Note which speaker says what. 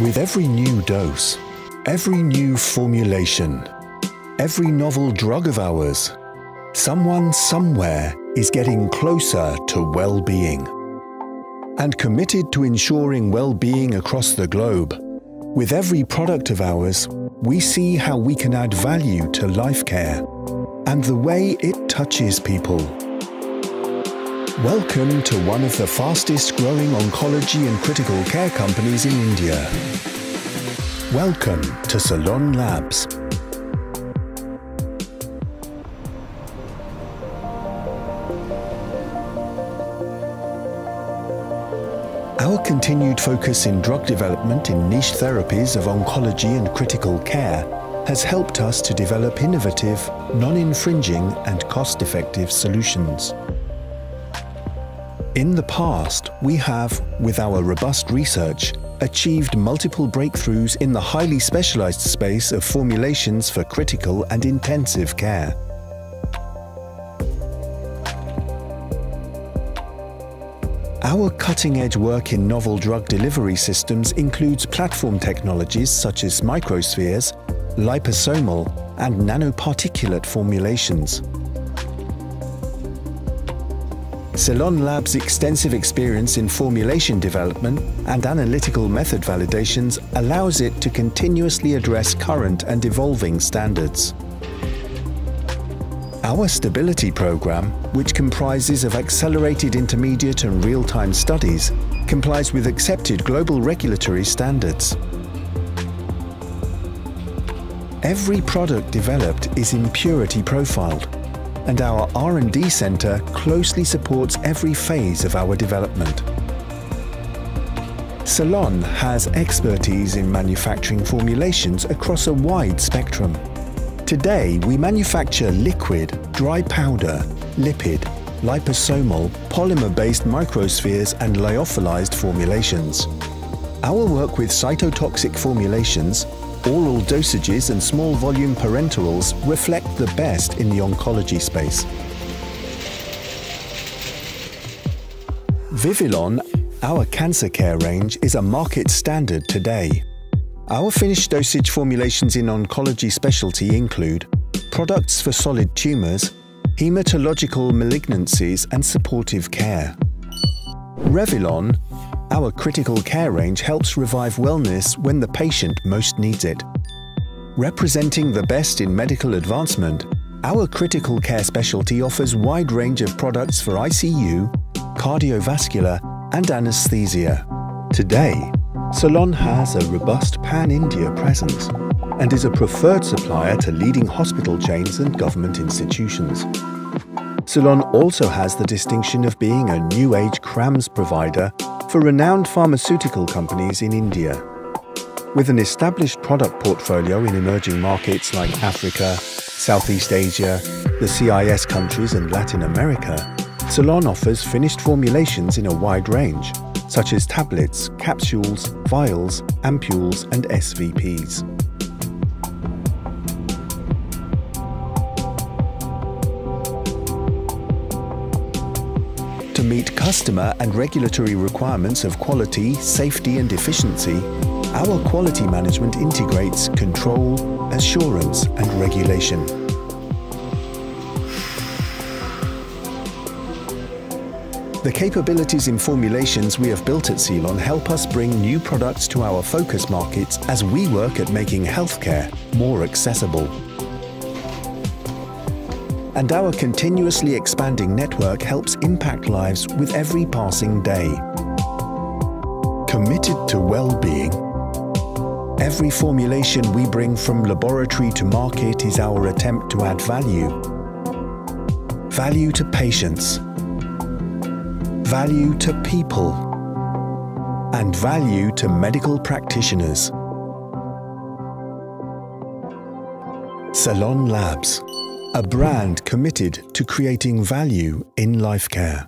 Speaker 1: With every new dose, every new formulation, every novel drug of ours, someone somewhere is getting closer to well-being. And committed to ensuring well-being across the globe, with every product of ours, we see how we can add value to life care and the way it touches people. Welcome to one of the fastest growing oncology and critical care companies in India. Welcome to Celon Labs. Our continued focus in drug development in niche therapies of oncology and critical care has helped us to develop innovative, non-infringing and cost-effective solutions. In the past, we have, with our robust research, achieved multiple breakthroughs in the highly specialized space of formulations for critical and intensive care. Our cutting-edge work in novel drug delivery systems includes platform technologies such as microspheres, liposomal and nanoparticulate formulations. Celon Lab's extensive experience in formulation development and analytical method validations allows it to continuously address current and evolving standards. Our stability program, which comprises of accelerated intermediate and real-time studies, complies with accepted global regulatory standards. Every product developed is impurity profiled and our R&D Centre closely supports every phase of our development. Celon has expertise in manufacturing formulations across a wide spectrum. Today, we manufacture liquid, dry powder, lipid, liposomal, polymer-based microspheres and lyophilized formulations. Our work with cytotoxic formulations Oral dosages and small volume parenterals reflect the best in the oncology space. Vivilon, our cancer care range, is a market standard today. Our finished dosage formulations in oncology specialty include products for solid tumours, hematological malignancies and supportive care. Revillon, our critical care range helps revive wellness when the patient most needs it. Representing the best in medical advancement, our critical care specialty offers wide range of products for ICU, cardiovascular and anesthesia. Today, Celon has a robust pan-India presence and is a preferred supplier to leading hospital chains and government institutions. Celon also has the distinction of being a new age CRAMS provider for renowned pharmaceutical companies in India. With an established product portfolio in emerging markets like Africa, Southeast Asia, the CIS countries and Latin America, Celon offers finished formulations in a wide range, such as tablets, capsules, vials, ampules and SVPs. To meet customer and regulatory requirements of quality, safety and efficiency, our quality management integrates control, assurance and regulation. The capabilities in formulations we have built at Celon help us bring new products to our focus markets as we work at making healthcare more accessible and our continuously expanding network helps impact lives with every passing day. Committed to well-being, every formulation we bring from laboratory to market is our attempt to add value. Value to patients, value to people, and value to medical practitioners. Celon Labs a brand committed to creating value in life care.